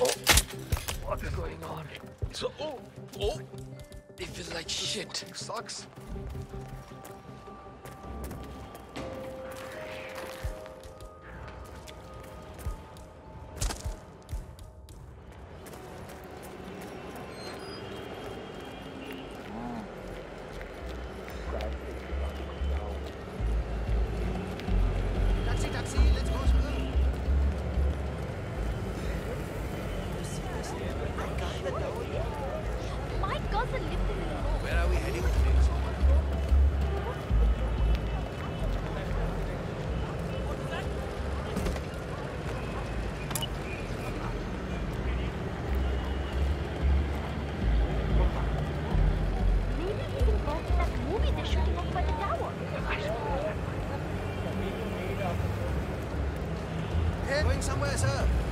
What is going on? So, oh, oh. They feel like shit. Sucks. Going somewhere, sir.